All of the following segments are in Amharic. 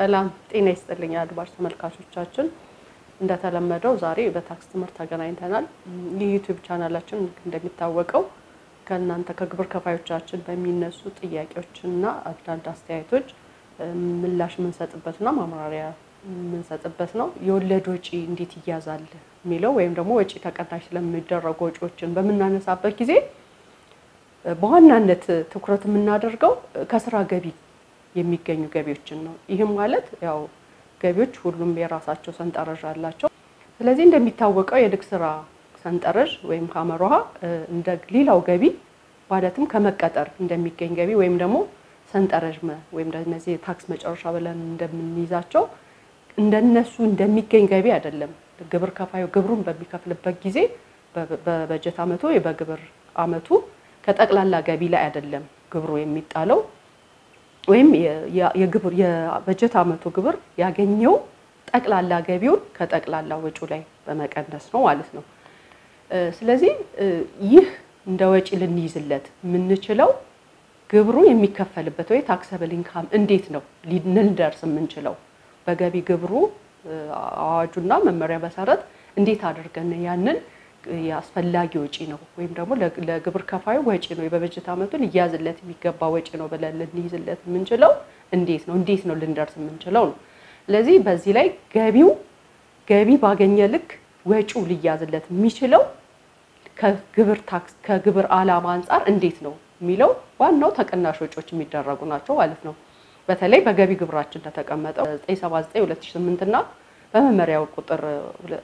ሰላም ጤና ይስጥልኝ አድማጭ ተመልካቾቻችን፣ እንደተለመደው ዛሬ በታክስ ትምህርት ተገናኝተናል። ይህ ዩቲዩብ ቻናላችን እንደሚታወቀው ከእናንተ ከግብር ከፋዮቻችን በሚነሱ ጥያቄዎችና አንዳንድ አስተያየቶች ምላሽ የምንሰጥበትና ማብራሪያ የምንሰጥበት ነው። የወለድ ወጪ እንዴት ይያዛል የሚለው ወይም ደግሞ ወጪ ተቀናሽ ስለሚደረጉ ወጪዎችን በምናነሳበት ጊዜ በዋናነት ትኩረት የምናደርገው ከስራ ገቢ የሚገኙ ገቢዎችን ነው። ይህም ማለት ያው ገቢዎች ሁሉም የራሳቸው ሰንጠረዥ አላቸው። ስለዚህ እንደሚታወቀው የንግድ ስራ ሰንጠረዥ ወይም ሀመር ውሃ እንደ ሌላው ገቢ ማለትም ከመቀጠር እንደሚገኝ ገቢ ወይም ደግሞ ሰንጠረዥ ወይም እነዚህ የታክስ መጨረሻ ብለን እንደምንይዛቸው እንደነሱ እንደሚገኝ ገቢ አይደለም። ግብር ከፋዩ ግብሩን በሚከፍልበት ጊዜ በበጀት አመቱ በግብር አመቱ ከጠቅላላ ገቢ ላይ አይደለም ግብሩ የሚጣለው ወይም የግብር የበጀት አመቱ ግብር ያገኘው ጠቅላላ ገቢውን ከጠቅላላ ወጪው ላይ በመቀነስ ነው ማለት ነው። ስለዚህ ይህ እንደ ወጪ ልንይዝለት የምንችለው ግብሩ የሚከፈልበት ወይ ታክሰብል ኢንካም እንዴት ነው ልንደርስ የምንችለው በገቢ ግብሩ አዋጁና መመሪያ መሰረት እንዴት አድርገን ያንን የአስፈላጊ ወጪ ነው ወይም ደግሞ ለግብር ከፋዩ ወጪ ነው በበጀት አመቱ ሊያዝለት የሚገባ ወጪ ነው ብለን ልንይዝለት የምንችለው እንዴት ነው እንዴት ነው ልንደርስ የምንችለው ነው። ስለዚህ በዚህ ላይ ገቢው ገቢ ባገኘ ልክ ወጪው ሊያዝለት የሚችለው ከግብር ታክስ ከግብር ዓላማ አንጻር እንዴት ነው የሚለው ዋናው ተቀናሽ ወጪዎች የሚደረጉ ናቸው ማለት ነው። በተለይ በገቢ ግብራችን እንደተቀመጠው 979 2008 እና በመመሪያው ቁጥር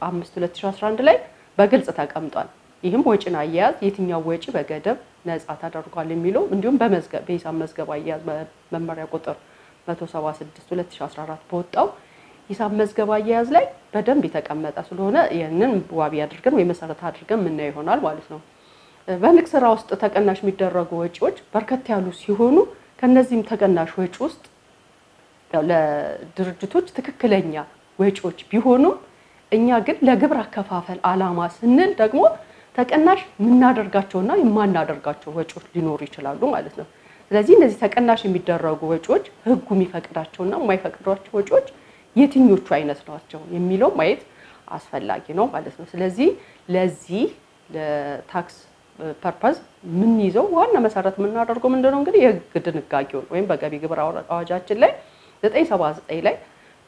5 2011 ላይ በግልጽ ተቀምጧል። ይህም ወጪን አያያዝ የትኛው ወጪ በገደብ ነፃ ተደርጓል የሚለው እንዲሁም በሂሳብ መዝገብ አያያዝ መመሪያ ቁጥር 176 2014 በወጣው ሂሳብ መዝገብ አያያዝ ላይ በደንብ የተቀመጠ ስለሆነ ይህንን ዋቢ አድርገን ወይ መሰረት አድርገን የምናየው ይሆናል ማለት ነው። በንግድ ስራ ውስጥ ተቀናሽ የሚደረጉ ወጪዎች በርከት ያሉ ሲሆኑ ከነዚህም ተቀናሽ ወጪ ውስጥ ለድርጅቶች ትክክለኛ ወጪዎች ቢሆኑም እኛ ግን ለግብር አከፋፈል ዓላማ ስንል ደግሞ ተቀናሽ የምናደርጋቸውና የማናደርጋቸው ወጪዎች ሊኖሩ ይችላሉ ማለት ነው። ስለዚህ እነዚህ ተቀናሽ የሚደረጉ ወጪዎች ሕጉ የሚፈቅዳቸውና የማይፈቅዷቸው ወጪዎች የትኞቹ አይነት ናቸው የሚለው ማየት አስፈላጊ ነው ማለት ነው። ስለዚህ ለዚህ ለታክስ purpose የምንይዘው ዋና መሰረት የምናደርገው ምንድነው እንግዲህ የሕግ ድንጋጌውን ወይም በገቢ ግብር አዋጃችን ላይ 979 ላይ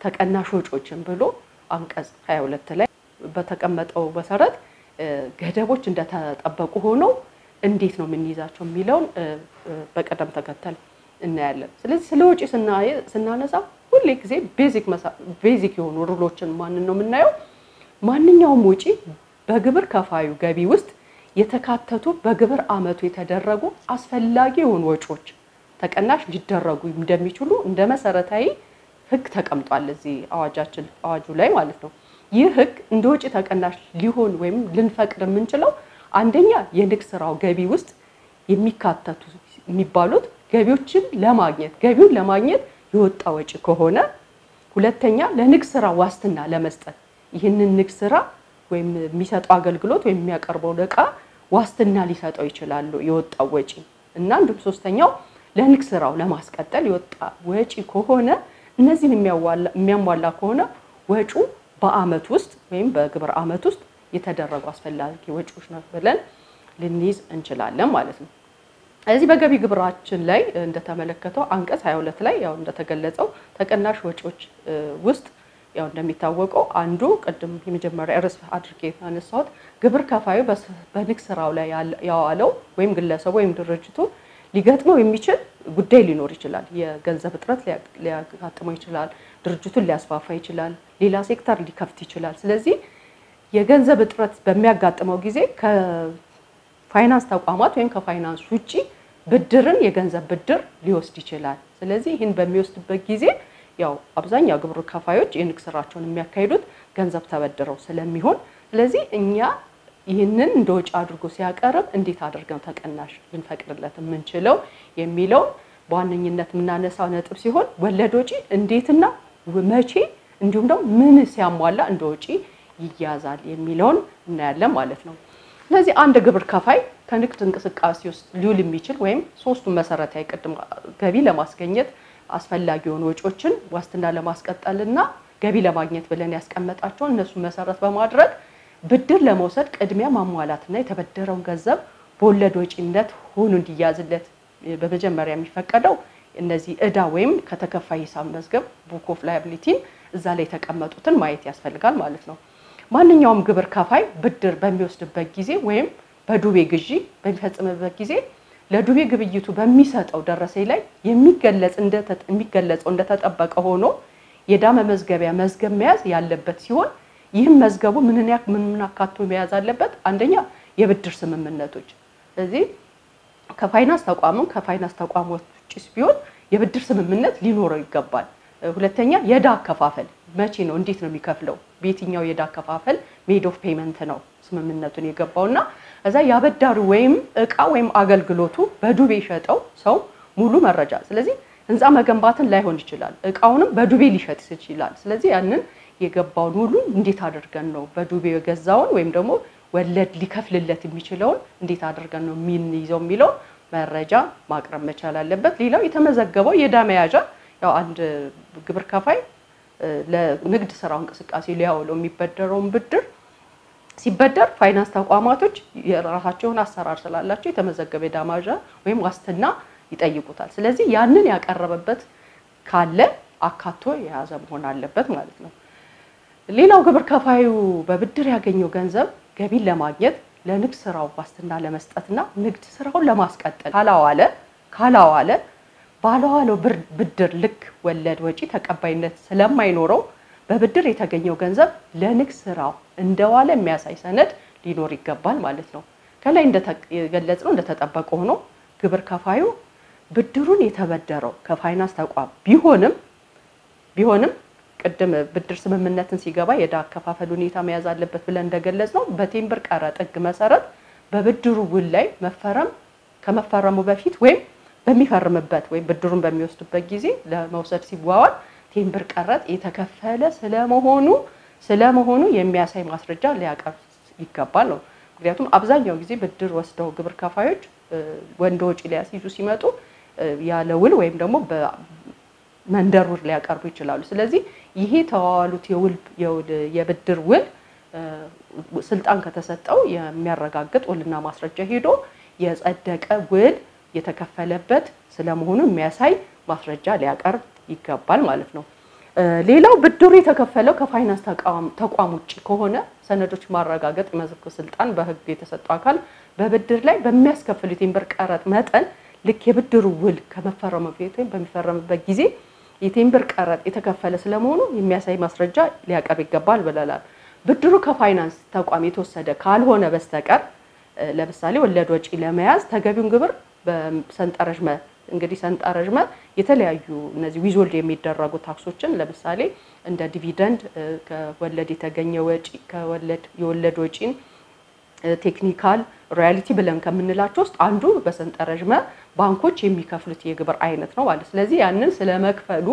ተቀናሽ ወጪዎችን ብሎ አንቀጽ 22 ላይ በተቀመጠው መሰረት ገደቦች እንደተጠበቁ ሆነው እንዴት ነው የምንይዛቸው የሚለውን በቅደም ተከተል እናያለን። ስለዚህ ስለ ወጪ ስናነሳ ሁሌ ጊዜ basic የሆኑ rule ኦችን ማንን ነው የምናየው? ማንኛውም ወጪ በግብር ከፋዩ ገቢ ውስጥ የተካተቱ በግብር ዓመቱ የተደረጉ አስፈላጊ የሆኑ ወጪዎች ተቀናሽ ሊደረጉ እንደሚችሉ እንደ መሰረታዊ ህግ ተቀምጧል እዚህ አዋጃችን አዋጁ ላይ ማለት ነው። ይህ ህግ እንደ ወጪ ተቀናሽ ሊሆን ወይም ልንፈቅድ የምንችለው አንደኛ የንግድ ስራው ገቢ ውስጥ የሚካተቱ የሚባሉት ገቢዎችን ለማግኘት ገቢውን ለማግኘት የወጣ ወጪ ከሆነ፣ ሁለተኛ ለንግድ ስራ ዋስትና ለመስጠት ይህንን ንግድ ስራ ወይም የሚሰጠው አገልግሎት ወይም የሚያቀርበውን እቃ ዋስትና ሊሰጠው ይችላሉ የወጣው ወጪ እና እንዲሁም ሶስተኛው ለንግድ ስራው ለማስቀጠል የወጣ ወጪ ከሆነ እነዚህን የሚያሟላ ከሆነ ወጪው በአመት ውስጥ ወይም በግብር አመት ውስጥ የተደረጉ አስፈላጊ ወጪዎች ነው ብለን ልንይዝ እንችላለን ማለት ነው። እዚህ በገቢ ግብራችን ላይ እንደተመለከተው አንቀጽ 22 ላይ ያው እንደተገለጸው ተቀናሽ ወጪዎች ውስጥ ያው እንደሚታወቀው አንዱ ቅድም የመጀመሪያ ርዕስ አድርጌ ያነሳሁት ግብር ከፋዩ በንግድ ስራው ላይ ያዋለው ወይም ግለሰቡ ወይም ድርጅቱ ሊገጥመው የሚችል ጉዳይ ሊኖር ይችላል። የገንዘብ እጥረት ሊያጋጥመው ይችላል። ድርጅቱን ሊያስፋፋ ይችላል። ሌላ ሴክተር ሊከፍት ይችላል። ስለዚህ የገንዘብ እጥረት በሚያጋጥመው ጊዜ ከፋይናንስ ተቋማት ወይም ከፋይናንስ ውጪ ብድርን የገንዘብ ብድር ሊወስድ ይችላል። ስለዚህ ይህን በሚወስድበት ጊዜ ያው አብዛኛው ግብር ከፋዮች የንግድ ስራቸውን የሚያካሂዱት ገንዘብ ተበድረው ስለሚሆን ስለዚህ እኛ ይህንን እንደ ወጪ አድርጎ ሲያቀርብ እንዴት አድርገን ተቀናሽ ልንፈቅድለት የምንችለው የሚለውን በዋነኝነት የምናነሳው ነጥብ ሲሆን ወለድ ወጪ እንዴትና መቼ እንዲሁም ደግሞ ምን ሲያሟላ እንደ ወጪ ይያዛል የሚለውን እናያለን ማለት ነው። ስለዚህ አንድ ግብር ከፋይ ከንግድ እንቅስቃሴ ውስጥ ሊውል የሚችል ወይም ሶስቱን መሰረታዊ ቅድም ገቢ ለማስገኘት አስፈላጊ የሆኑ ወጪዎችን ዋስትና ለማስቀጠልና ገቢ ለማግኘት ብለን ያስቀመጣቸውን እነሱ መሰረት በማድረግ ብድር ለመውሰድ ቅድሚያ ማሟላትና የተበደረውን ገንዘብ በወለድ ወጪነት ሆኖ እንዲያዝለት በመጀመሪያ የሚፈቀደው እነዚህ እዳ ወይም ከተከፋይ ሂሳብ መዝገብ book of liability ን እዛ ላይ የተቀመጡትን ማየት ያስፈልጋል ማለት ነው። ማንኛውም ግብር ከፋይ ብድር በሚወስድበት ጊዜ ወይም በዱቤ ግዢ በሚፈጽምበት ጊዜ ለዱቤ ግብይቱ በሚሰጠው ደረሰኝ ላይ የሚገለጸው እንደተጠበቀ ሆኖ የዕዳ መመዝገቢያ መዝገብ መያዝ ያለበት ሲሆን ይህም መዝገቡ ምንን ምን አካቶ መያዝ አለበት? አንደኛ የብድር ስምምነቶች። ስለዚህ ከፋይናንስ ተቋምም ከፋይናንስ ተቋሞች ውጭ ቢሆን የብድር ስምምነት ሊኖረው ይገባል። ሁለተኛ የዕዳ አከፋፈል መቼ ነው? እንዴት ነው የሚከፍለው? በየትኛው የዕዳ አከፋፈል mode of payment ነው ስምምነቱን የገባውና እዛ ያበዳሪ ወይም እቃ ወይም አገልግሎቱ በዱቤ የሸጠው ሰው ሙሉ መረጃ። ስለዚህ ህንፃ መገንባትን ላይሆን ይችላል፣ እቃውንም በዱቤ ሊሸጥ ይችላል። ስለዚህ ያንን የገባውን ሁሉ እንዴት አድርገን ነው በዱቤ የገዛውን ወይም ደግሞ ወለድ ሊከፍልለት የሚችለውን እንዴት አድርገን ነው የምንይዘው የሚለው መረጃ ማቅረብ መቻል አለበት። ሌላው የተመዘገበው የዕዳ መያዣ ያው አንድ ግብር ከፋይ ለንግድ ስራው እንቅስቃሴ ሊያውለው የሚበደረውን ብድር ሲበደር ፋይናንስ ተቋማቶች የራሳቸውን አሰራር ስላላቸው የተመዘገበ የዕዳ መያዣ ወይም ዋስትና ይጠይቁታል። ስለዚህ ያንን ያቀረበበት ካለ አካቶ የያዘ መሆን አለበት ማለት ነው። ሌላው ግብር ከፋዩ በብድር ያገኘው ገንዘብ ገቢን ለማግኘት ለንግድ ስራው ዋስትና ለመስጠትና ንግድ ስራውን ለማስቀጠል ካላዋለ ካላዋለ ባለዋለው ብድር ልክ ወለድ ወጪ ተቀባይነት ስለማይኖረው በብድር የተገኘው ገንዘብ ለንግድ ስራው እንደዋለ የሚያሳይ ሰነድ ሊኖር ይገባል ማለት ነው። ከላይ የገለጽነው እንደተጠበቀ ሆኖ ግብር ከፋዩ ብድሩን የተበደረው ከፋይናንስ ተቋም ቢሆንም ቢሆንም ቅድም ብድር ስምምነትን ሲገባ የዕዳ አከፋፈል ሁኔታ መያዝ አለበት ብለን እንደገለጽ ነው። በቴምብር ቀረጥ ሕግ መሰረት በብድሩ ውል ላይ መፈረም ከመፈረሙ በፊት ወይም በሚፈርምበት ወይም ብድሩን በሚወስድበት ጊዜ ለመውሰድ ሲዋዋል ቴምብር ቀረጥ የተከፈለ ስለመሆኑ ስለመሆኑ የሚያሳይ ማስረጃ ሊያቀርብ ይገባል ነው። ምክንያቱም አብዛኛው ጊዜ ብድር ወስደው ግብር ከፋዮች ወንድ ወጪ ሊያስይዙ ሲመጡ ያለ ውል ወይም ደግሞ መንደር ውል ሊያቀርቡ ይችላሉ። ስለዚህ ይሄ ተዋዋሉት የብድር ውል ስልጣን ከተሰጠው የሚያረጋግጥ ውልና ማስረጃ ሄዶ የጸደቀ ውል የተከፈለበት ስለመሆኑ የሚያሳይ ማስረጃ ሊያቀርብ ይገባል ማለት ነው። ሌላው ብድሩ የተከፈለው ከፋይናንስ ተቋም ውጭ ከሆነ ሰነዶች ማረጋገጥ የመዝገብ ስልጣን በሕግ የተሰጠው አካል በብድር ላይ በሚያስከፍል የቴምብር ቀረጥ መጠን ልክ የብድሩ ውል ከመፈረሙ በፊት ወይም በሚፈረምበት ጊዜ የቴምብር ቀረጥ የተከፈለ ስለመሆኑ የሚያሳይ ማስረጃ ሊያቀርብ ይገባል ብለናል። ብድሩ ከፋይናንስ ተቋም የተወሰደ ካልሆነ በስተቀር ለምሳሌ ወለድ ወጪ ለመያዝ ተገቢውን ግብር በሰንጠረዥ መ እንግዲህ ሰንጠረዥ መ የተለያዩ እነዚህ withhold የሚደረጉ ታክሶችን ለምሳሌ እንደ dividend ከወለድ የተገኘ ወጪ ከወለድ የወለድ ወጪን technical royalty ብለን ከምንላቸው ውስጥ አንዱ በሰንጠረዥ መ ባንኮች የሚከፍሉት የግብር አይነት ነው ማለት። ስለዚህ ያንን ስለመክፈሉ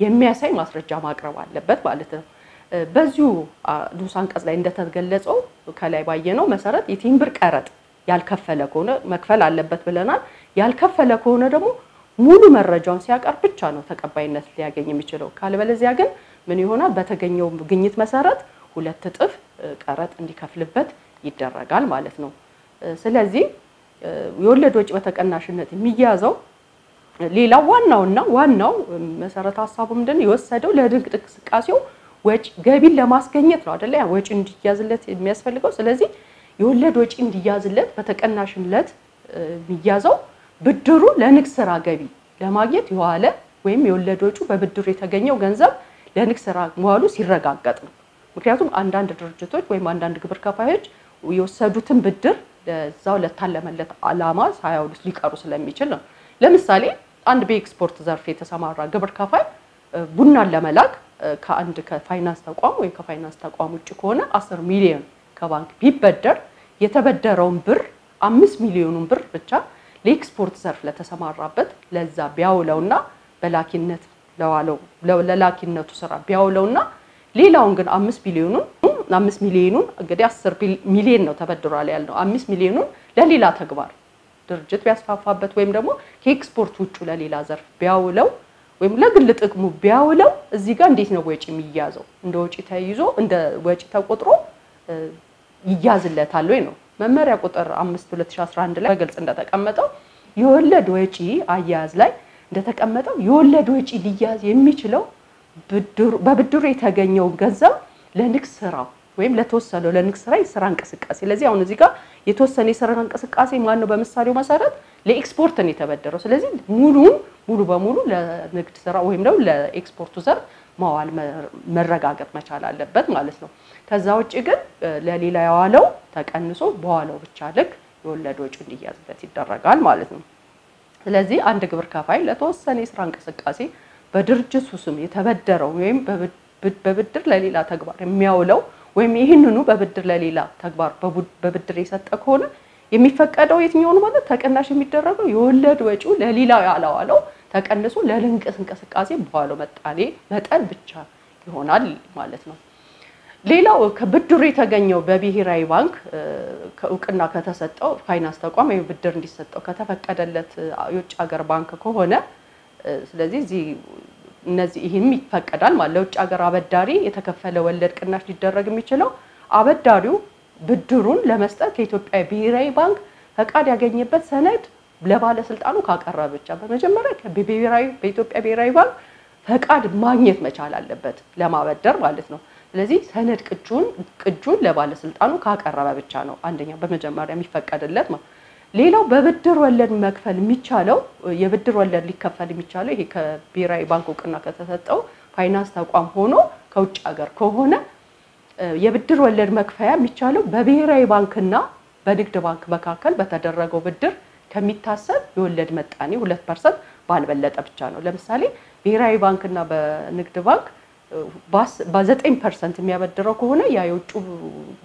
የሚያሳይ ማስረጃ ማቅረብ አለበት ማለት ነው። በዚሁ ንዑስ አንቀጽ ላይ እንደተገለጸው ከላይ ባየነው መሰረት የቴምብር ቀረጥ ያልከፈለ ከሆነ መክፈል አለበት ብለናል። ያልከፈለ ከሆነ ደግሞ ሙሉ መረጃውን ሲያቀርብ ብቻ ነው ተቀባይነት ሊያገኝ የሚችለው። አለበለዚያ ግን ምን ይሆናል? በተገኘው ግኝት መሰረት ሁለት እጥፍ ቀረጥ እንዲከፍልበት ይደረጋል ማለት ነው። ስለዚህ የወለድ ወጪ በተቀናሽነት የሚያዘው ሌላው ዋናውና ዋናው መሰረተ ሀሳቡ ምንድን? የወሰደው ለንግድ እንቅስቃሴው ወጪ ገቢን ለማስገኘት ነው አይደለ? ወጪ እንዲያዝለት የሚያስፈልገው። ስለዚህ የወለድ ወጪ እንዲያዝለት በተቀናሽነት የሚያዘው ብድሩ ለንግድ ስራ ገቢ ለማግኘት የዋለ ወይም የወለድ ወጪው በብድሩ የተገኘው ገንዘብ ለንግድ ስራ መዋሉ ሲረጋገጥ ነው። ምክንያቱም አንዳንድ ድርጅቶች ወይም አንዳንድ ግብር ከፋዮች የወሰዱትን ብድር ለዛው ለታለመለት ዓላማ ሳያውሉት ሊቀሩ ስለሚችል ነው። ለምሳሌ አንድ በኤክስፖርት ዘርፍ የተሰማራ ግብር ከፋይ ቡናን ለመላክ ከአንድ ከፋይናንስ ተቋም ወይም ከፋይናንስ ተቋም ውጭ ከሆነ አስር ሚሊዮን ከባንክ ቢበደር የተበደረውን ብር አምስት ሚሊዮኑን ብር ብቻ ለኤክስፖርት ዘርፍ ለተሰማራበት ለዛ ቢያውለውና በላኪነት ለዋለው ለላኪነቱ ስራ ቢያውለውና ሌላውን ግን አምስት ቢሊዮኑን አምስት ሚሊዮኑን እንግዲህ አስር ሚሊዮን ነው ተበድሯል ያልነው አምስት ሚሊዮኑን ለሌላ ተግባር ድርጅት ቢያስፋፋበት ወይም ደግሞ ከኤክስፖርት ውጭ ለሌላ ዘርፍ ቢያውለው ወይም ለግል ጥቅሙ ቢያውለው እዚህ ጋር እንዴት ነው ወጪ የሚያዘው? እንደ ወጪ ተይዞ እንደ ወጪ ተቆጥሮ ይያዝለታል ወይ ነው። መመሪያ ቁጥር 5 2011 ላይ በግልጽ እንደተቀመጠው የወለድ ወጪ አያያዝ ላይ እንደተቀመጠው የወለድ ወጪ ሊያዝ የሚችለው በብድሩ የተገኘውን ገንዘብ ለንግድ ስራ ወይም ለተወሰነው ለንግድ ስራ የስራ እንቅስቃሴ። ስለዚህ አሁን እዚህ ጋር የተወሰነ የስራ እንቅስቃሴ ማን ነው? በምሳሌው መሰረት ለኤክስፖርት ነው የተበደረው። ስለዚህ ሙሉን ሙሉ በሙሉ ለንግድ ስራ ወይም ደግሞ ለኤክስፖርቱ ዘርፍ ማዋል መረጋገጥ መቻል አለበት ማለት ነው። ከዛ ውጭ ግን ለሌላ የዋለው ተቀንሶ በዋለው ብቻ ልክ የወለድ ወጪ እንዲያዝበት ይደረጋል ማለት ነው። ስለዚህ አንድ ግብር ከፋይ ለተወሰነ የስራ እንቅስቃሴ በድርጅቱ ስም የተበደረው ወይም በብድር ለሌላ ተግባር የሚያውለው ወይም ይህንኑ በብድር ለሌላ ተግባር በብድር የሰጠ ከሆነ የሚፈቀደው የትኛውን ማለት ተቀናሽ የሚደረገው የወለድ ወጪው ለሌላ ያላዋለው ተቀንሶ ለልንቅስ እንቅስቃሴ በዋለው መጣኔ መጠን ብቻ ይሆናል ማለት ነው። ሌላው ከብድሩ የተገኘው በብሔራዊ ባንክ እውቅና ከተሰጠው ፋይናንስ ተቋም ወይም ብድር እንዲሰጠው ከተፈቀደለት የውጭ ሀገር ባንክ ከሆነ ስለዚህ እዚህ እነዚህ ይህም ይፈቀዳል ማለት ለውጭ ሀገር አበዳሪ የተከፈለ ወለድ ቅናሽ ሊደረግ የሚችለው አበዳሪው ብድሩን ለመስጠት ከኢትዮጵያ ብሔራዊ ባንክ ፈቃድ ያገኘበት ሰነድ ለባለስልጣኑ ካቀረበ ብቻ በመጀመሪያ በኢትዮጵያ ብሔራዊ ባንክ ፈቃድ ማግኘት መቻል አለበት ለማበደር ማለት ነው። ስለዚህ ሰነድ ቅጁን ቅጁን ለባለስልጣኑ ካቀረበ ብቻ ነው አንደኛ በመጀመሪያ የሚፈቀድለት ነው። ሌላው በብድር ወለድ መክፈል የሚቻለው የብድር ወለድ ሊከፈል የሚቻለው ይሄ ከብሔራዊ ባንክ እውቅና ከተሰጠው ፋይናንስ ተቋም ሆኖ ከውጭ ሀገር ከሆነ የብድር ወለድ መክፈያ የሚቻለው በብሔራዊ ባንክና በንግድ ባንክ መካከል በተደረገው ብድር ከሚታሰብ የወለድ መጣኔ ሁለት percent ባልበለጠ ብቻ ነው። ለምሳሌ ብሔራዊ ባንክና በንግድ ባንክ በዘጠኝ percent የሚያበድረው ከሆነ ያ የውጭ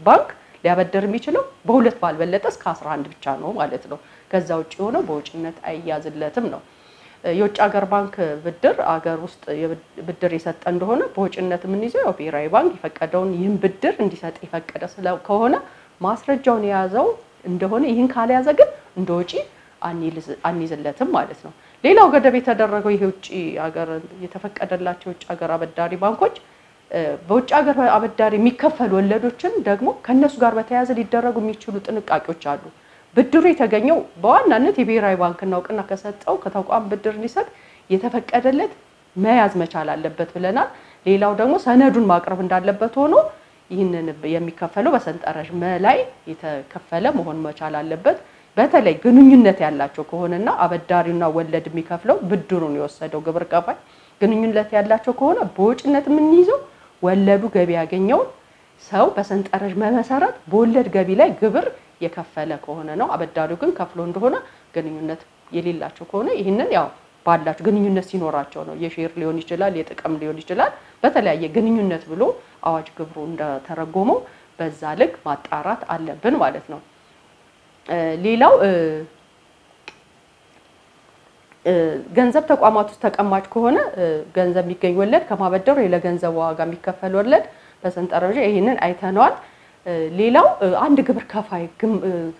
ባንክ ሊያበድር የሚችለው በሁለት ባልበለጠ እስከ 11 ብቻ ነው ማለት ነው። ከዛ ውጭ የሆነው በወጪነት አይያዝለትም ነው። የውጭ ሀገር ባንክ ብድር አገር ውስጥ ብድር የሰጠ እንደሆነ በወጪነት የምንይዘው ያው ብሔራዊ ባንክ የፈቀደውን ይህን ብድር እንዲሰጥ የፈቀደ ከሆነ ማስረጃውን የያዘው እንደሆነ ይህን ካልያዘ ግን እንደ ወጪ አንይዝለትም ማለት ነው። ሌላው ገደብ የተደረገው ይሄ ውጭ ሀገር የተፈቀደላቸው የውጭ ሀገር አበዳሪ ባንኮች በውጭ ሀገር አበዳሪ የሚከፈሉ ወለዶችን ደግሞ ከእነሱ ጋር በተያያዘ ሊደረጉ የሚችሉ ጥንቃቄዎች አሉ። ብድሩ የተገኘው በዋናነት የብሔራዊ ባንክና እውቅና ከሰጠው ከተቋም ብድር እንዲሰጥ የተፈቀደለት መያዝ መቻል አለበት ብለናል። ሌላው ደግሞ ሰነዱን ማቅረብ እንዳለበት ሆኖ ይህንን የሚከፈለው በሰንጠረዥ ላይ የተከፈለ መሆን መቻል አለበት። በተለይ ግንኙነት ያላቸው ከሆነና አበዳሪና ወለድ የሚከፍለው ብድሩን የወሰደው ግብር ከፋይ ግንኙነት ያላቸው ከሆነ በወጭነት የምንይዘው ወለዱ ገቢ ያገኘውን ሰው በሰንጠረዥ መሰረት በወለድ ገቢ ላይ ግብር የከፈለ ከሆነ ነው። አበዳሪው ግን ከፍሎ እንደሆነ ግንኙነት የሌላቸው ከሆነ ይህንን ያው ባላቸው ግንኙነት ሲኖራቸው ነው። የሼር ሊሆን ይችላል፣ የጥቅም ሊሆን ይችላል። በተለያየ ግንኙነት ብሎ አዋጅ ግብሩ እንደተረጎመው በዛ ልክ ማጣራት አለብን ማለት ነው። ሌላው ገንዘብ ተቋማት ውስጥ ተቀማጭ ከሆነ ገንዘብ የሚገኝ ወለድ ከማበደሩ ለገንዘብ ዋጋ የሚከፈል ወለድ በሰንጠረዥ ይህንን አይተነዋል። ሌላው አንድ ግብር ከፋይ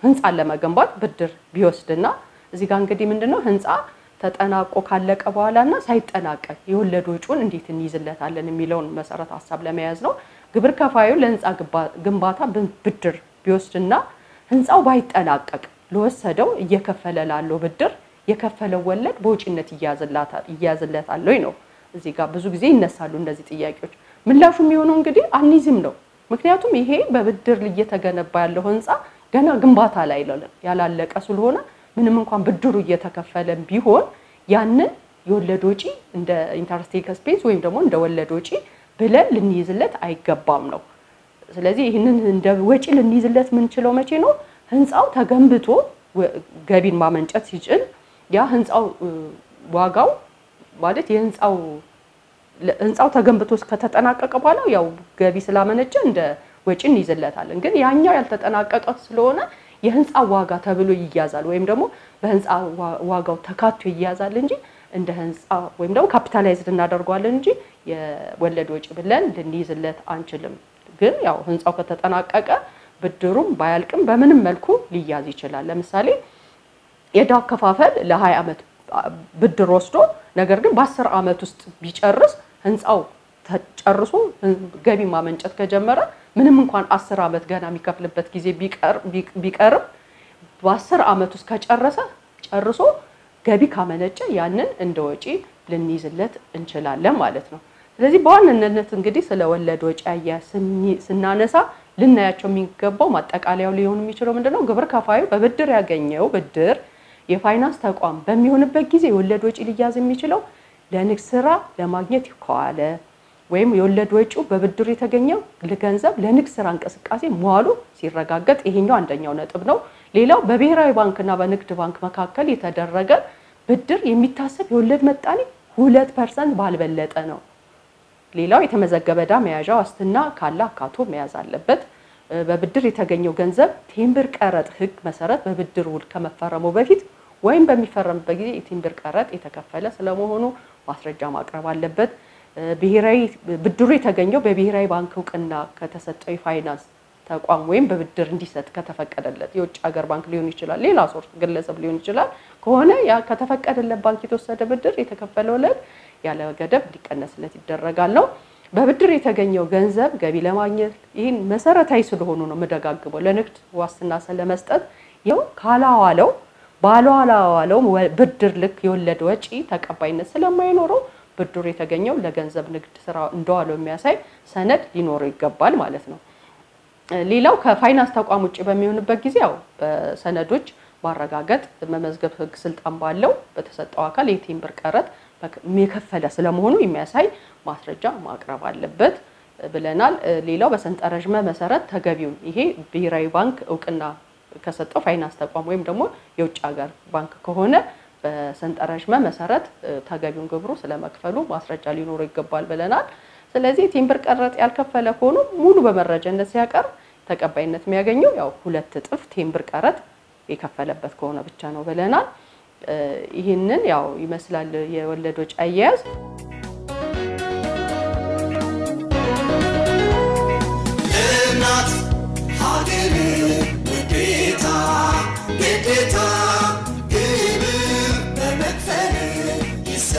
ህንፃን ለመገንባት ብድር ቢወስድና እዚህ ጋር እንግዲህ ምንድነው ህንፃ ተጠናቆ ካለቀ በኋላ እና ሳይጠናቀቅ የወለድ ወጪውን እንዴት እንይዝለታለን የሚለውን መሰረት ሀሳብ ለመያዝ ነው። ግብር ከፋዩ ለህንፃ ግንባታ ብድር ቢወስድና ህንፃው ባይጠናቀቅ ለወሰደው እየከፈለ ላለው ብድር የከፈለው ወለድ በውጪነት ይያዝለታል ወይ ነው። እዚህ ጋር ብዙ ጊዜ ይነሳሉ እነዚህ ጥያቄዎች። ምላሹ የሚሆነው እንግዲህ አኒዝም ነው። ምክንያቱም ይሄ በብድር እየተገነባ ያለው ህንፃ ገና ግንባታ ላይ ያላለቀ ስለሆነ ምንም እንኳን ብድሩ እየተከፈለ ቢሆን ያንን የወለድ ወጪ እንደ interest expense ወይም ደግሞ እንደ ወለድ ወጪ ብለን ልንይዝለት አይገባም ነው። ስለዚህ ይህንን እንደ ወጪ ልንይዝለት የምንችለው መቼ ነው? ህንፃው ተገንብቶ ገቢን ማመንጨት ሲችል ያ ህንፃው ዋጋው ማለት የህንፃው ህንፃው ተገንብቶ ከተጠናቀቀ በኋላ ያው ገቢ ስላመነጨ እንደ ወጪ እንይዝለታለን። ግን ያኛው ያልተጠናቀቀ ስለሆነ የህንፃ ዋጋ ተብሎ ይያዛል ወይም ደግሞ በህንፃ ዋጋው ተካቶ ይያዛል እንጂ እንደ ህንፃ ወይም ደግሞ capitalized እናደርገዋለን እንጂ የወለድ ወጪ ብለን ልንይዝለት አንችልም። ግን ያው ህንፃው ከተጠናቀቀ ብድሩም ባያልቅም በምንም መልኩ ሊያዝ ይችላል። ለምሳሌ የዕዳ አከፋፈል ለ20 ዓመት ብድር ወስዶ ነገር ግን በአስር ዓመት ውስጥ ቢጨርስ ህንፃው ተጨርሶ ገቢ ማመንጨት ከጀመረ ምንም እንኳን አስር ዓመት ገና የሚከፍልበት ጊዜ ቢቀርም በአስር ዓመት ውስጥ ከጨረሰ ጨርሶ ገቢ ካመነጨ ያንን እንደ ወጪ ልንይዝለት እንችላለን ማለት ነው። ስለዚህ በዋነኝነት እንግዲህ ስለ ወለድ ወጪ አያያዝ ስናነሳ ልናያቸው የሚገባው ማጠቃለያው ሊሆን የሚችለው ምንድነው? ግብር ከፋዩ በብድር ያገኘው ብድር የፋይናንስ ተቋም በሚሆንበት ጊዜ የወለድ ወጪ ሊያዝ የሚችለው ለንግድ ስራ ለማግኘት ከዋለ ወይም የወለድ ወጪው በብድር የተገኘው ገንዘብ ለንግድ ስራ እንቅስቃሴ መዋሉ ሲረጋገጥ፣ ይሄኛው አንደኛው ነጥብ ነው። ሌላው በብሔራዊ ባንክና በንግድ ባንክ መካከል የተደረገ ብድር የሚታሰብ የወለድ መጣኔ ሁለት percent ባልበለጠ ነው። ሌላው የተመዘገበ ዕዳ መያዣ ዋስትና ካለ አካቶ መያዝ አለበት። በብድር የተገኘው ገንዘብ ቴምብር ቀረጥ ሕግ መሰረት በብድር ውል ከመፈረሙ በፊት ወይም በሚፈረምበት ጊዜ የቴምብር ቀረጥ የተከፈለ ስለመሆኑ ማስረጃ ማቅረብ አለበት። ብሔራዊ ብድሩ የተገኘው በብሔራዊ ባንክ እውቅና ከተሰጠው የፋይናንስ ተቋም ወይም በብድር እንዲሰጥ ከተፈቀደለት የውጭ ሀገር ባንክ ሊሆን ይችላል፣ ሌላ source ግለሰብ ሊሆን ይችላል ከሆነ ያ ከተፈቀደለት ባንክ የተወሰደ ብድር የተከፈለ ወለድ ያለ ገደብ እንዲቀነስለት ይደረጋል ነው። በብድር የተገኘው ገንዘብ ገቢ ለማግኘት ይህን መሰረታዊ ስለሆኑ ነው የምደጋግመው። ለንግድ ዋስትና ስለመስጠት ይኸው ካላዋለው ባለዋላዋለው ብድር ልክ የወለድ ወጪ ተቀባይነት ስለማይኖረው ብድሩ የተገኘው ለገንዘብ ንግድ ስራ እንደዋለው የሚያሳይ ሰነድ ሊኖረው ይገባል ማለት ነው። ሌላው ከፋይናንስ ተቋም ውጭ በሚሆንበት ጊዜ ያው በሰነዶች ማረጋገጥ መመዝገብ ሕግ ስልጣን ባለው በተሰጠው አካል የቴምብር ቀረጥ የከፈለ ስለመሆኑ የሚያሳይ ማስረጃ ማቅረብ አለበት ብለናል። ሌላው በሰንጠረዥ መሰረት ተገቢውን ይሄ ብሔራዊ ባንክ እውቅና ከሰጠው ፋይናንስ ተቋም ወይም ደግሞ የውጭ ሀገር ባንክ ከሆነ በሰንጠረዥም መሰረት ተገቢውን ግብሩ ስለመክፈሉ ማስረጃ ሊኖረው ይገባል ብለናል። ስለዚህ ቴምብር ቀረጥ ያልከፈለ ከሆኑ ሙሉ በመረጃነት ሲያቀርብ ተቀባይነት የሚያገኘው ያው ሁለት እጥፍ ቴምብር ቀረጥ የከፈለበት ከሆነ ብቻ ነው ብለናል። ይህንን ያው ይመስላል የወለድ ወጪ አያያዝ። እናት ሀገሬ heart.